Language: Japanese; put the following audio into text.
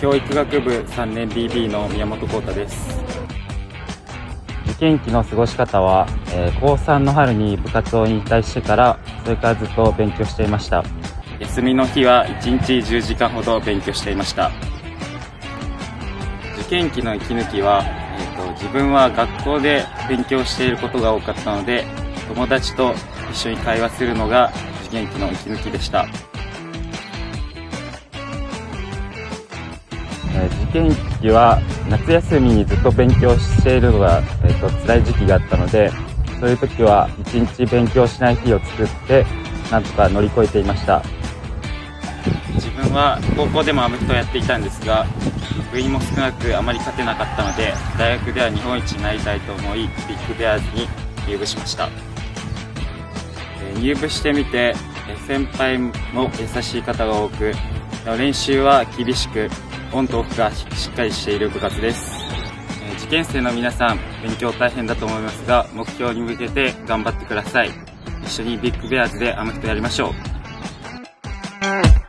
教育学部3年 BB の宮本幸太です。受験期の過ごし方は、えー、高3の春に部活を引退してからそれからずっと勉強していました。休みの日は1日10時間ほど勉強していました。受験期の息抜きは、えーと、自分は学校で勉強していることが多かったので友達と一緒に会話するのが受験期の息抜きでした。受験期は夏休みにずっと勉強しているのが、えーと、辛い時期があったのでそういう時は一日勉強しない日を作ってなんとか乗り越えていました。自分は高校でもアメフトをやっていたんですが部員も少なくあまり勝てなかったので大学では日本一になりたいと思いビッグベアーズに入部しました。え入部してみて先輩も優しい方が多く練習は厳しくオンとオフがしっかりしている部活です、え受験生の皆さん勉強大変だと思いますが目標に向けて頑張ってください。一緒にビッグベアーズでアメフトやりましょう。